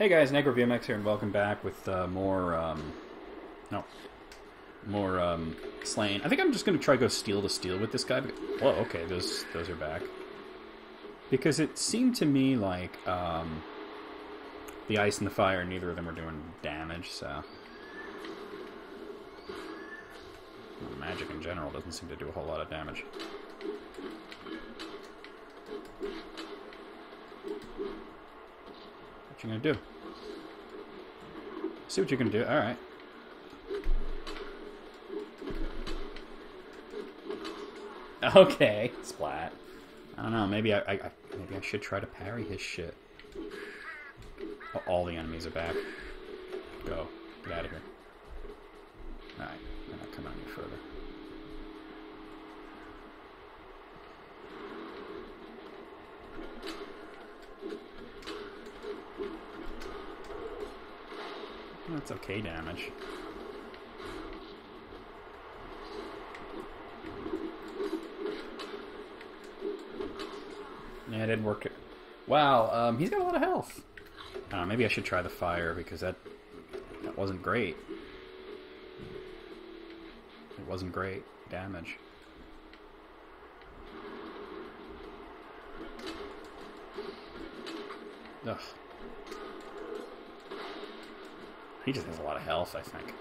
Hey guys, NecroVMX here, and welcome back with uh, more, um, no, more um, Slain. I think I'm just going to try to go steel to steel with this guy. Whoa, okay, those those are back. Because it seemed to me like um, the ice and the fire, neither of them were doing damage, so... Well, magic in general doesn't seem to do a whole lot of damage. What you gonna do? See what you can do. All right. Okay, splat. I don't know. Maybe I, I, maybe I should try to parry his shit. Oh, all the enemies are back. Go. Get out of here. Alright, they're not coming any further. That's okay damage. Yeah, it didn't work. Wow, um, he's got a lot of health. Uh, maybe I should try the fire because that that wasn't great. It wasn't great damage. Ugh. He just has a lot of health, I think.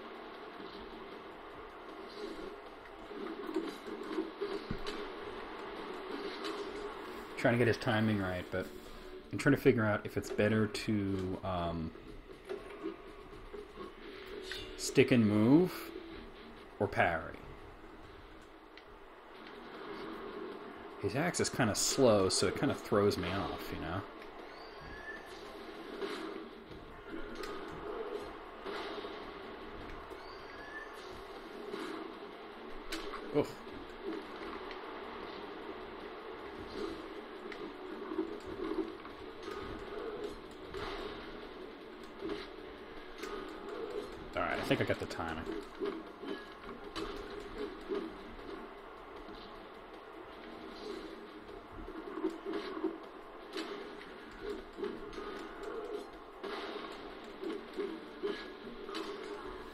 Trying to get his timing right, but I'm trying to figure out if it's better to um, stick and move or parry. His axe is kind of slow, so it kind of throws me off, you know? Oof. Alright, I think I got the timing.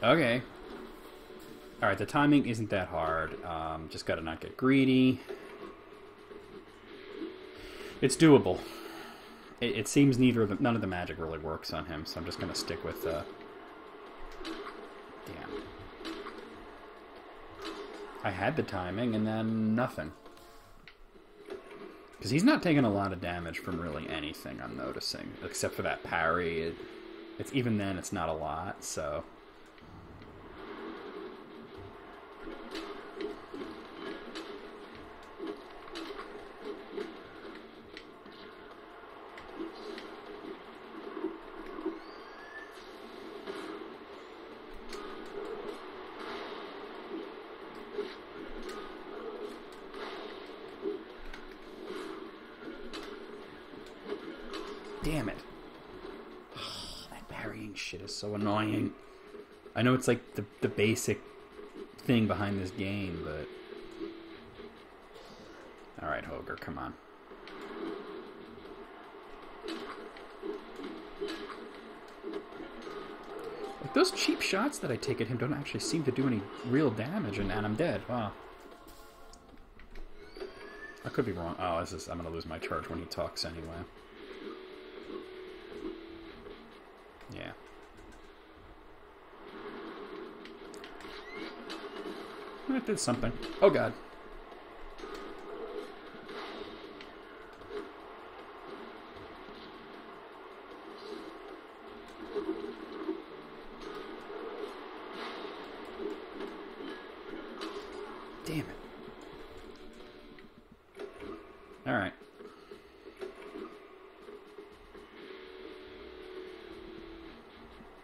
Okay. Alright, the timing isn't that hard. Um, just gotta not get greedy. It's doable. It, it, seems neither of the, none of the magic really works on him, so I'm just gonna stick with, uh... Damn. I had the timing, and then nothing. Because he's not taking a lot of damage from really anything, I'm noticing. Except for that parry. It, it's Even then, it's not a lot, so... Damn it. that parrying shit so annoying. I know it's like the, the basic thing behind this game, but... Alright, Hoger, come on. Like, those cheap shots that I take at him don't actually seem to do any real damage, and, and I'm dead. Wow. I could be wrong. Oh, this is, I'm gonna lose my charge when he talks anyway. Yeah. That did something. Oh god. Damn it. Alright.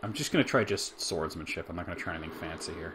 I'm just going to try just swordsmanship. I'm not going to try anything fancy here.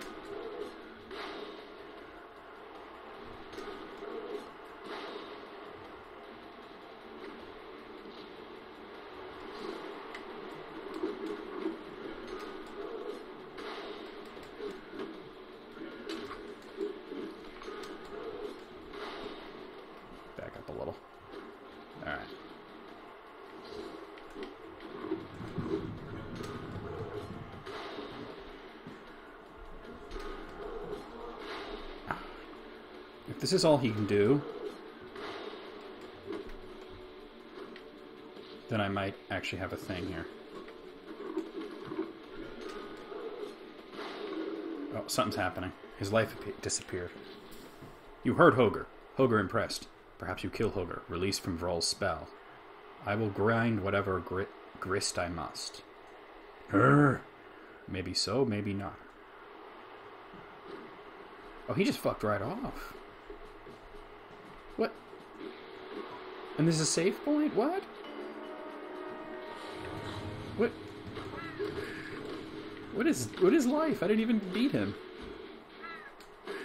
this is all he can do, then I might actually have a thing here. Oh, something's happening. His life disappeared. You heard Hoger. Hoger impressed. Perhaps you kill Hoger, released from Vrol's spell. I will grind whatever grit, grist I must. Her. Maybe so, maybe not. Oh, he just fucked right off. And this is a save point? What? What? What is what is life? I didn't even beat him.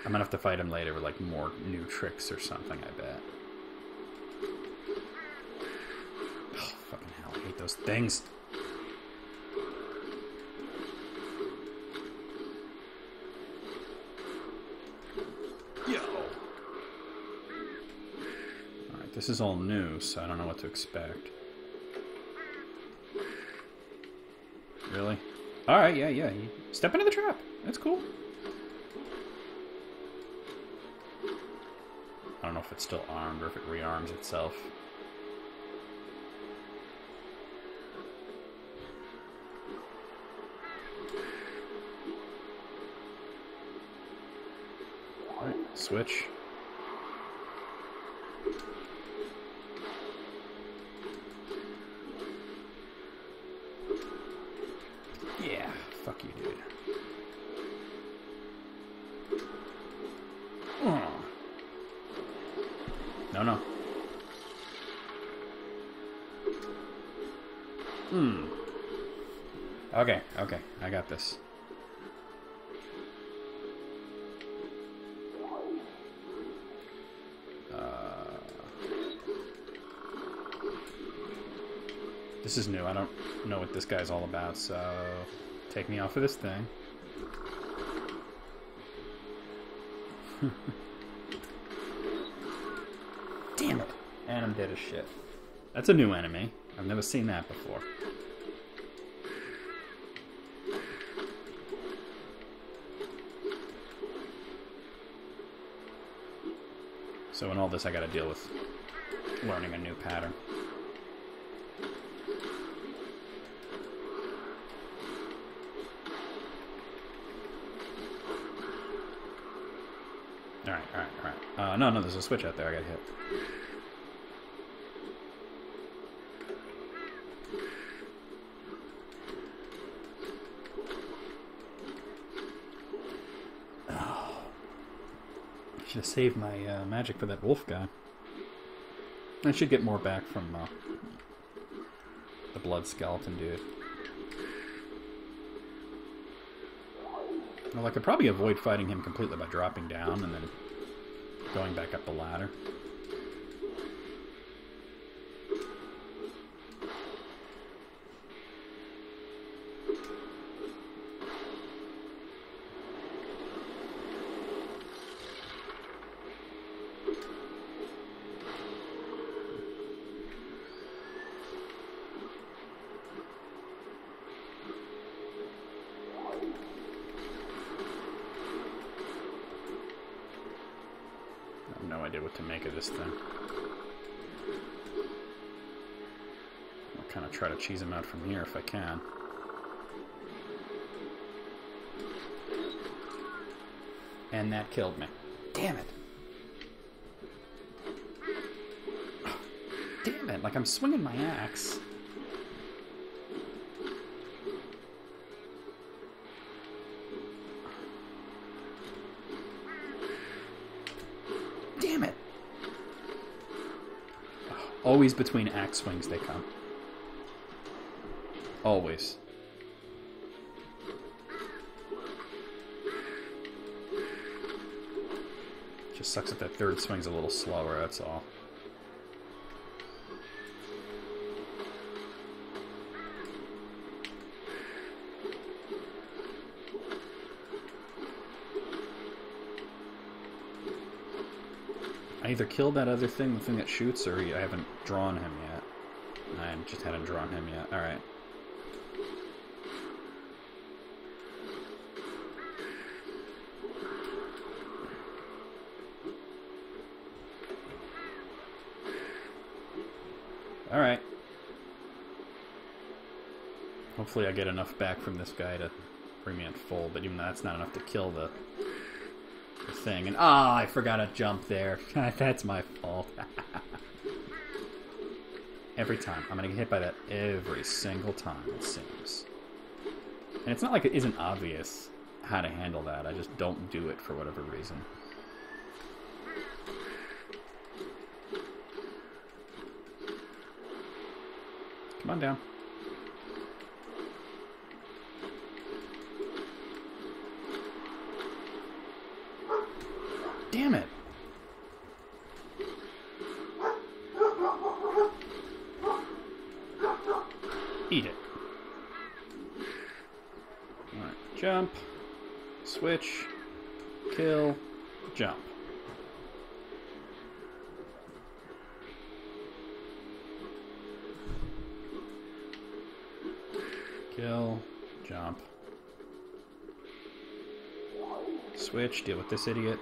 I'm gonna have to fight him later with like more new tricks or something. I bet. Oh, fucking hell! I hate those things. This is all new, so I don't know what to expect. Really? All right, yeah, yeah. Step into the trap. That's cool. I don't know if it's still armed or if it rearms itself. Alright, switch. No, no. Hmm. Okay, okay, I got this. Uh, this is new. I don't know what this guy's all about, so take me off of this thing. Damn it. And I'm dead as shit. That's a new enemy. I've never seen that before. So in all this, I gotta deal with learning a new pattern. Alright, alright, alright. Uh, no, no, there's a switch out there I gotta hit. Oh. Saved my uh, magic for that wolf guy. I should get more back from uh, the blood skeleton dude. Well, I could probably avoid fighting him completely by dropping down and then going back up the ladder. To make of this thing. I'll kind of try to cheese him out from here if I can. And that killed me. Damn it. Damn it, like I'm swinging my axe. Always between axe swings they come. Always. Just sucks that that third swing's a little slower, that's all. Either killed that other thing, the thing that shoots, or I haven't drawn him yet. I just hadn't drawn him yet. Alright. Alright. Hopefully I get enough back from this guy to bring me in full, but even that's not enough to kill the thing. And ah, I forgot to jump there. that's my fault. every time. I'm gonna get hit by that every single time, it seems. And it's not like it isn't obvious how to handle that. I just don't do it for whatever reason. Come on down. Damn it. Eat it. Alright, jump, switch, kill, jump. Kill, jump. Switch, deal with this idiot.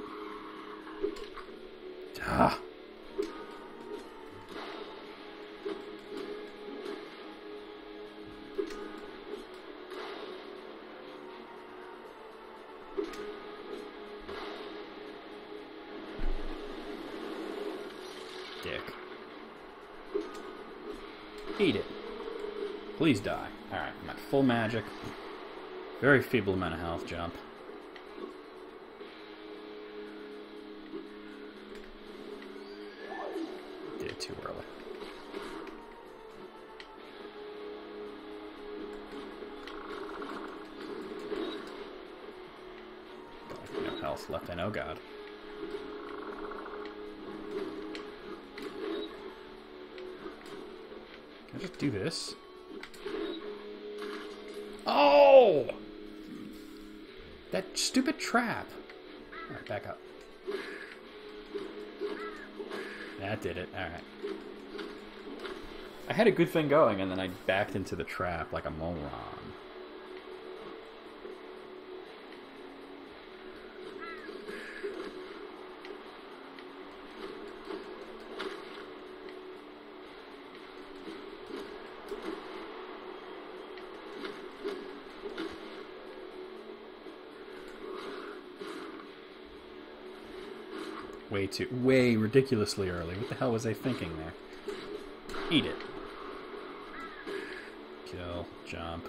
Ah. Dick. Eat it. Please die. Alright, I'm at full magic. Very feeble amount of health jump. God. Can I just do this? Oh! That stupid trap. Alright, back up. That did it. Alright. I had a good thing going, and then I backed into the trap like a moron. Way too, way ridiculously early. What the hell was I thinking there? Eat it. Kill, jump,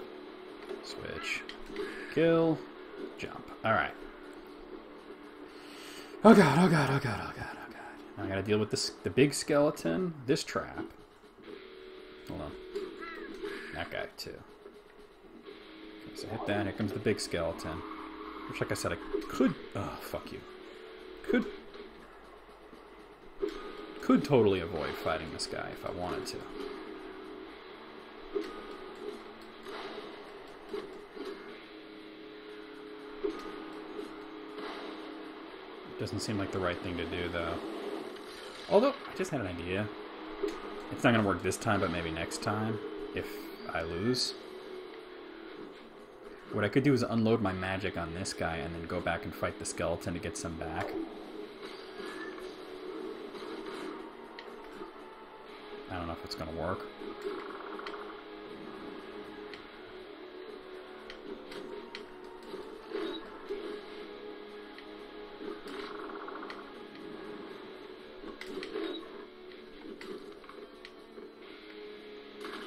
switch, kill, jump. Alright. Oh god, oh god, oh god, oh god, oh god. I gotta deal with this, the big skeleton, this trap. Hold on. That guy, too. Okay, so hit that, here comes the big skeleton. Which, like I said, I could... Oh, fuck you. Could could totally avoid fighting this guy if I wanted to. Doesn't seem like the right thing to do, though. Although, I just had an idea. It's not going to work this time, but maybe next time, if I lose. What I could do is unload my magic on this guy and then go back and fight the skeleton to get some back. I don't know if it's going to work.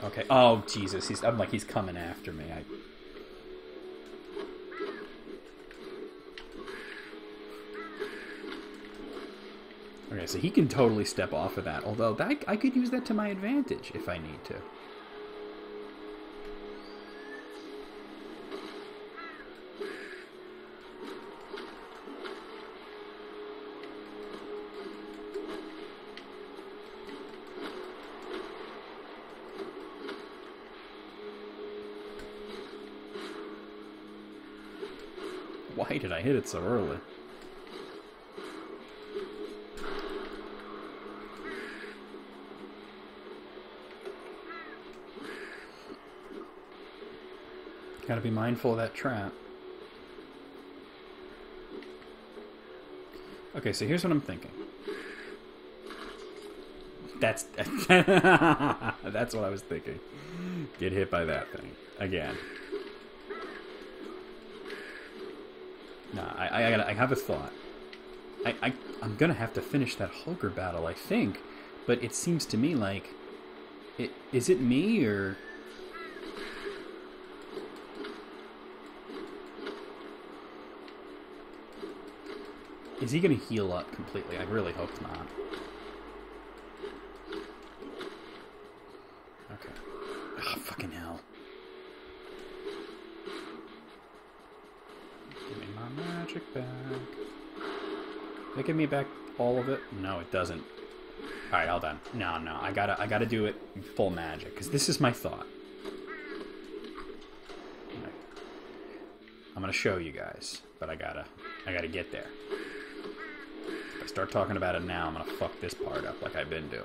Okay. Oh Jesus! He's. I'm like he's coming after me. I. Okay, so he can totally step off of that. Although that I could use that to my advantage if I need to. Why did I hit it so early? Gotta be mindful of that trap. Okay, so here's what I'm thinking. That's that's what I was thinking. Get hit by that thing again. Nah, I I, gotta, I have a thought. I, I I'm gonna have to finish that Hulker battle, I think, but it seems to me like, it is it me or Is he going to heal up completely? I really hope not. Okay. Oh, fucking hell. Give me my magic back. They give me back all of it? No, it doesn't. All right, all done. No, no, I gotta, I gotta do it full magic because this is my thought. I'm gonna show you guys, but I gotta, I gotta get there start talking about it now, I'm gonna fuck this part up like I've been doing.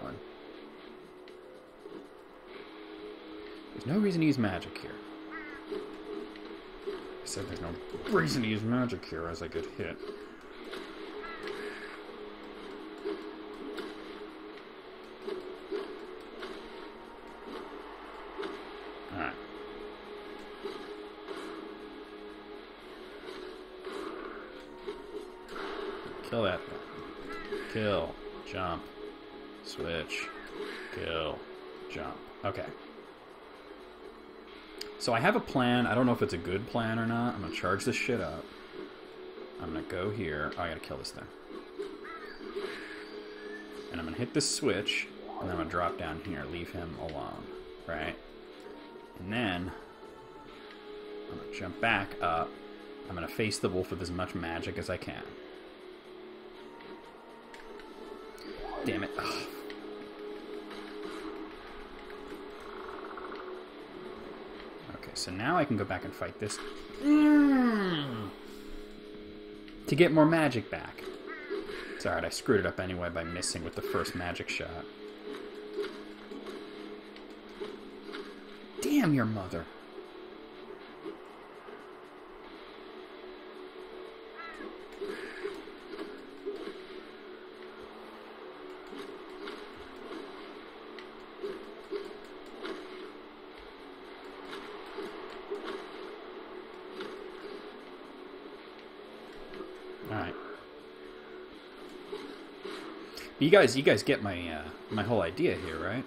There's no reason to use magic here. I said there's no reason to use magic here as I get hit. So I have a plan. I don't know if it's a good plan or not. I'm going to charge this shit up. I'm going to go here. Oh, I got to kill this thing. And I'm going to hit this switch. And then I'm going to drop down here. Leave him alone. Right? And then... I'm going to jump back up. I'm going to face the wolf with as much magic as I can. Damn it. Ugh. Okay, so now I can go back and fight this. Mm. To get more magic back. It's alright, I screwed it up anyway by missing with the first magic shot. Damn your mother. You guys, you guys get my uh, my whole idea here, right?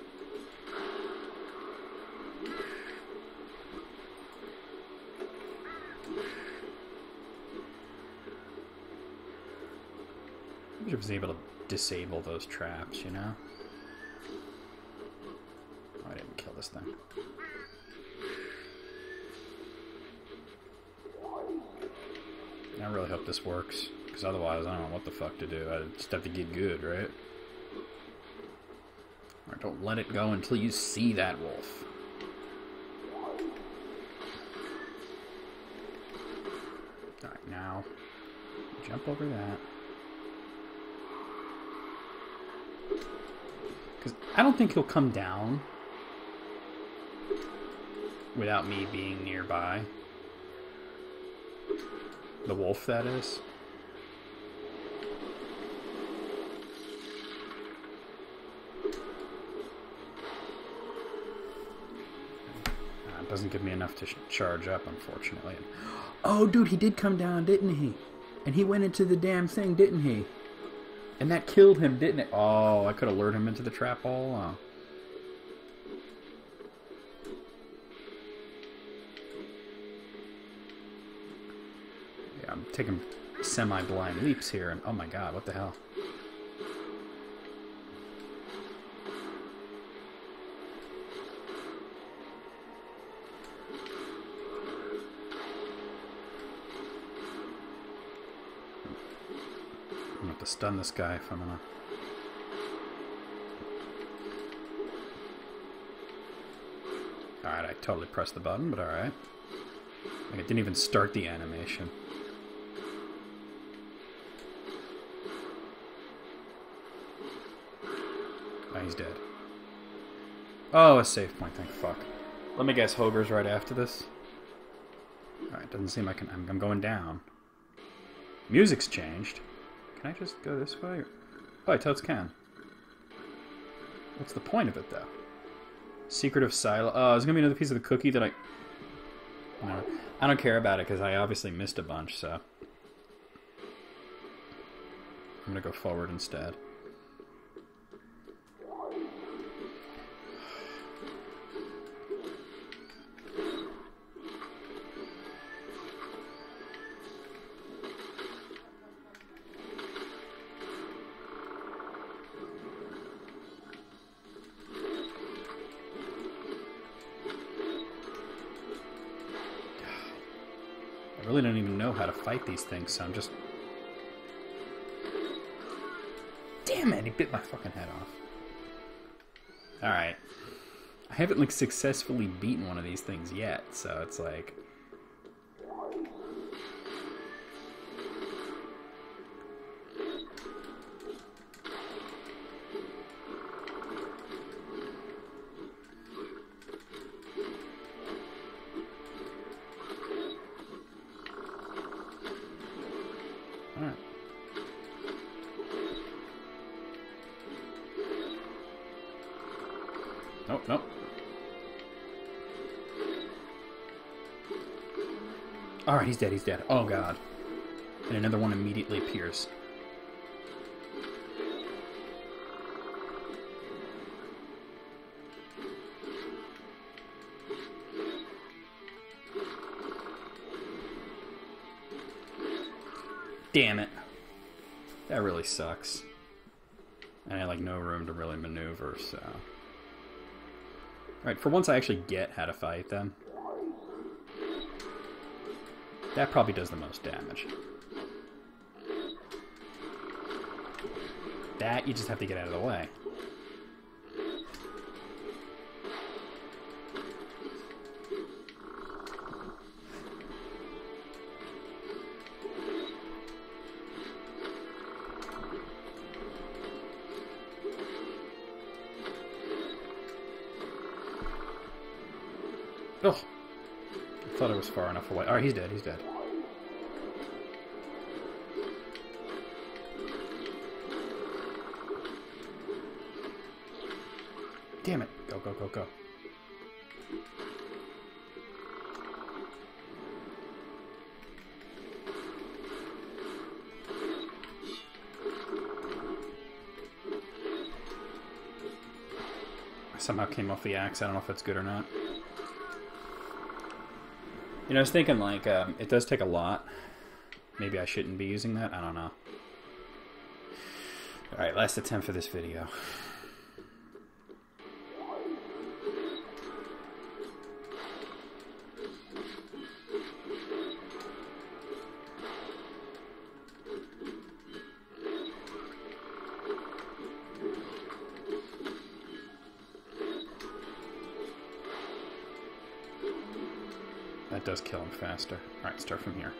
I was able to disable those traps, you know? Oh, I didn't kill this thing. I really hope this works, because otherwise I don't know what the fuck to do. I just have to get good, right? Don't let it go until you see that wolf. Alright, now jump over that. Because I don't think he'll come down without me being nearby. The wolf, that is. Doesn't give me enough to charge up, unfortunately. Oh, dude, he did come down, didn't he? And he went into the damn thing, didn't he? And that killed him, didn't it? Oh, I could have lured him into the trap all along. Yeah, I'm taking semi-blind leaps here, and oh my god, what the hell? Stun this guy if I'm gonna... Alright, I totally pressed the button, but alright. Like, it didn't even start the animation. Oh, he's dead. Oh, a save point, thank fuck. Let me guess, Hoger's right after this? Alright, doesn't seem like I'm, I'm going down. Music's changed. Can I just go this way? Oh, I totes can. What's the point of it, though? Secret of Silo. Oh, there's gonna be another piece of the cookie that I. I don't care about it because I obviously missed a bunch, so. I'm gonna go forward instead. These things, so I'm just... Damn it, he bit my fucking head off. Alright. I haven't, like, successfully beaten one of these things yet, so it's like... he's dead, he's dead. Oh god. And another one immediately appears. Damn it. That really sucks. And I had like no room to really maneuver, so. Alright, for once I actually get how to fight them. That probably does the most damage. That you just have to get out of the way. Oh, thought it was far enough away. Alright, he's dead, he's dead. Damn it. Go, go, go, go. I somehow came off the axe. I don't know if that's good or not. You know, I was thinking, like, um, it does take a lot. Maybe I shouldn't be using that. I don't know. Alright, last attempt for this video. Does kill him faster. Alright, start from here.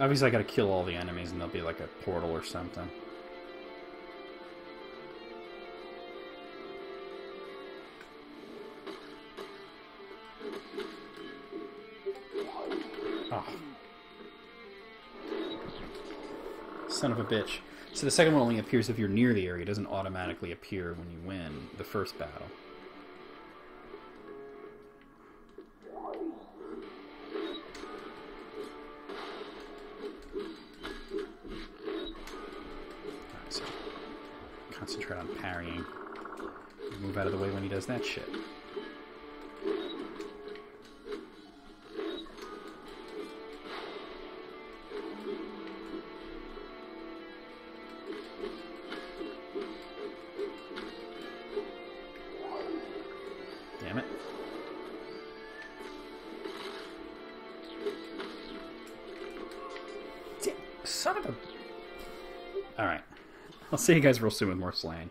Obviously, I gotta kill all the enemies and there'll be like a portal or something. Oh. Son of a bitch. So the second one only appears if you're near the area. It doesn't automatically appear when you win the first battle. So concentrate on parrying. Move out of the way when he does that shit. See you guys real soon with more slaying.